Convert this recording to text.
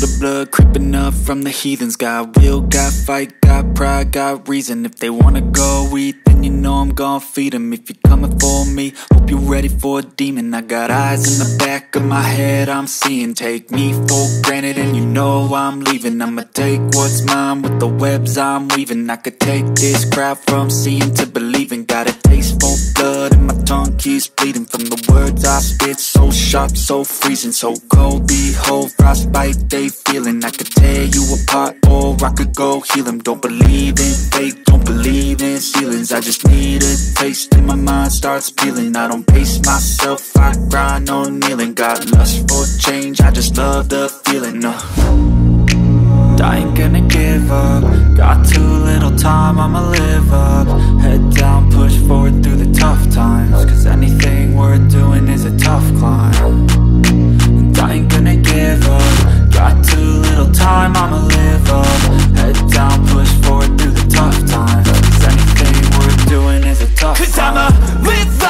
blood creeping up from the heathens. Got will, got fight, got pride, got reason. If they wanna go eat, then you know I'm gon' feed them If you're coming for me, hope you're ready for a demon. I got eyes in the back of my head, I'm seeing. Take me for granted and you know I'm leaving. I'ma take what's mine with the webs I'm weaving. I could take this crowd from seeing to believing. Got a taste for blood and my tongue keeps bleeding. From the words I spit, so sharp, so freezing. So cold, behold, frostbite they feeling I could tear you apart or I could go heal them Don't believe in fate, don't believe in ceilings I just need a taste and my mind starts peeling. I don't pace myself, I grind on kneeling. Got lust for change, I just love the feeling uh. I ain't gonna give up Got too little time, I'ma live up. Head Cause I'm a live